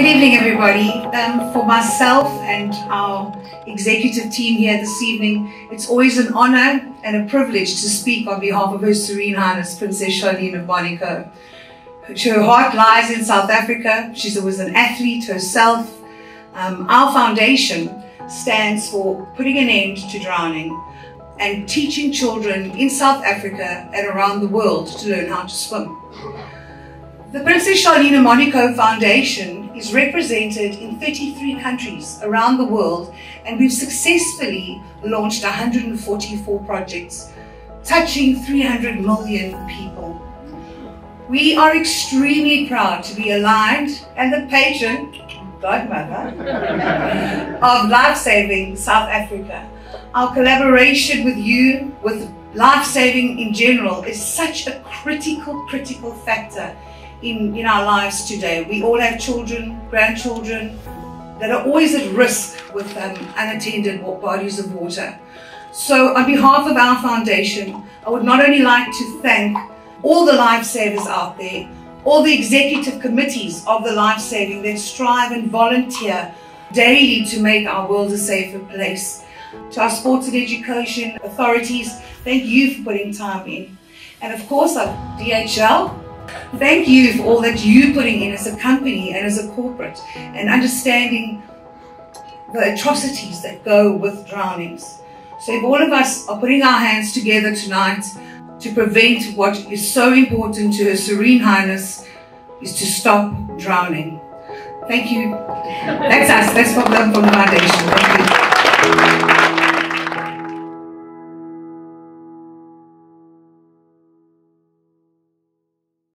Good evening, everybody. Um, for myself and our executive team here this evening, it's always an honor and a privilege to speak on behalf of Her Serene Highness Princess Charlene of Monaco. Her heart lies in South Africa. She was an athlete herself. Um, our foundation stands for putting an end to drowning and teaching children in South Africa and around the world to learn how to swim. The Princess Charlene Monaco Foundation is represented in 33 countries around the world and we've successfully launched 144 projects touching 300 million people. We are extremely proud to be aligned and the patron, godmother, of Life Saving South Africa. Our collaboration with you, with life saving in general, is such a critical, critical factor in, in our lives today. We all have children, grandchildren that are always at risk with um, unattended bodies of water. So on behalf of our foundation, I would not only like to thank all the lifesavers out there, all the executive committees of the lifesaving that strive and volunteer daily to make our world a safer place. To our sports and education authorities, thank you for putting time in. And of course, our DHL, Thank you for all that you're putting in as a company and as a corporate and understanding the atrocities that go with drownings. So if all of us are putting our hands together tonight to prevent what is so important to Her Serene Highness is to stop drowning. Thank you. That's us. That's from the foundation. Thank you.